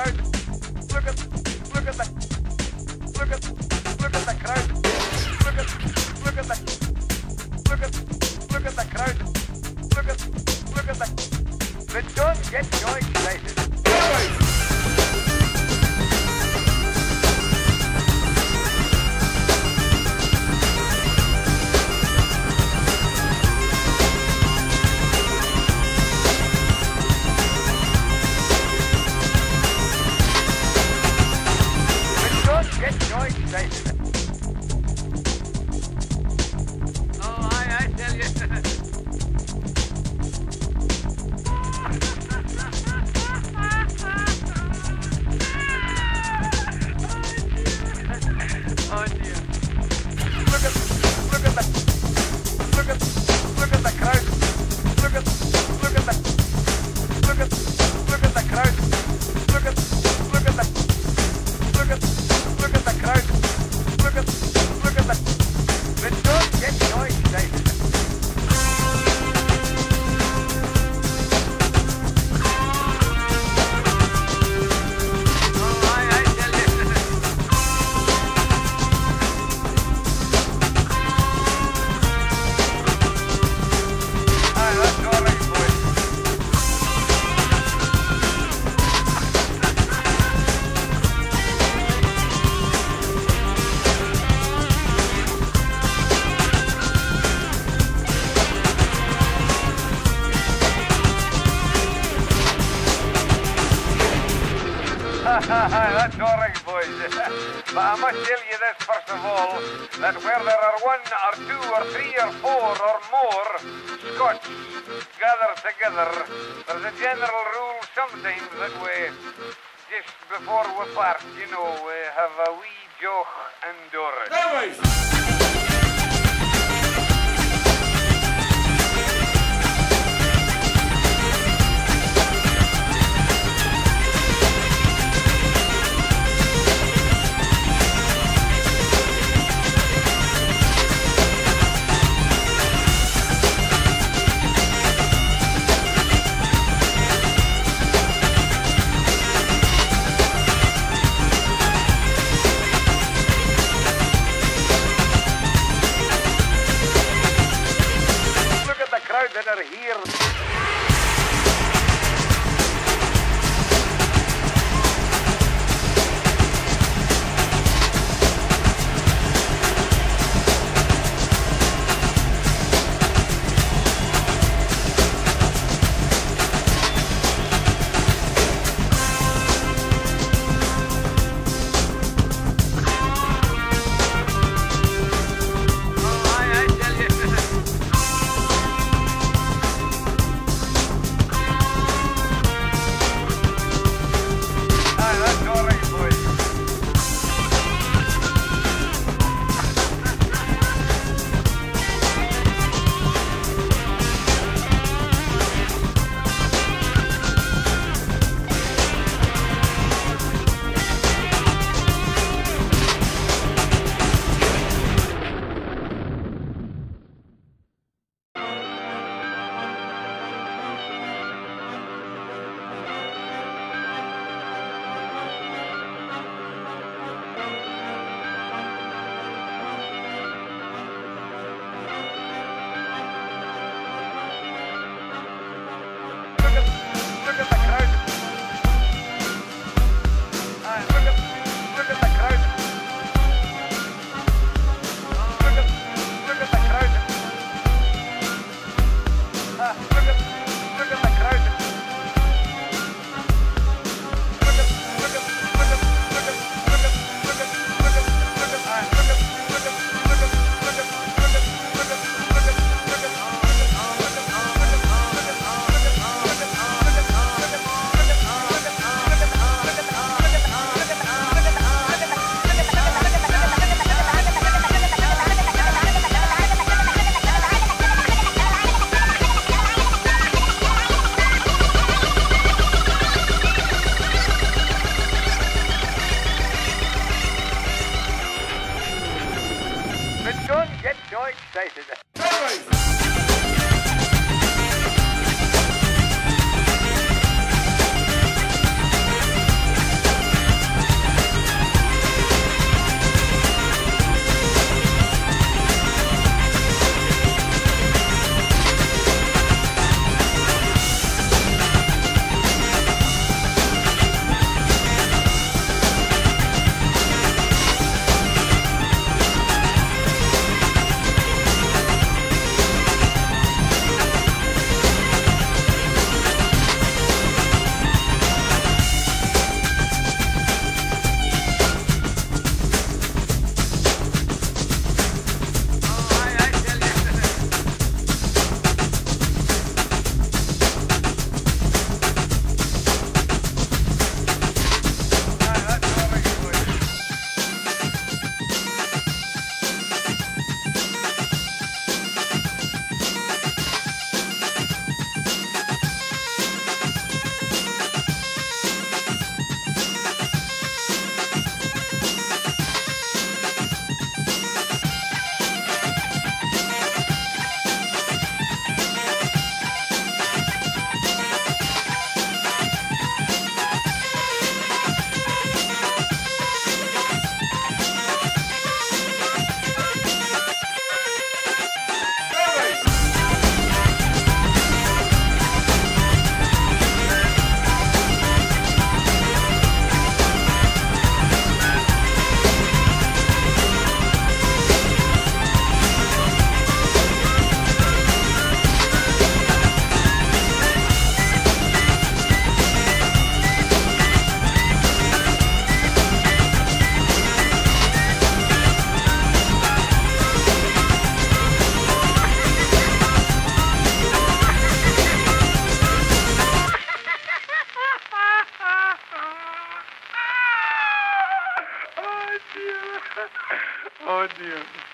crowd. Look at, look at the, look at, look at the crowd. Look at, look at the, look at, look at the crowd. Look at, look at the. But don't get so excited. That's correct, boys. but I must tell you this first of all, that where there are one or two or three or four or more Scots gathered together, there's a general rule sometimes that we, just before we part, you know, we have a wee deoch an doris. But don't get so excited. Oddio.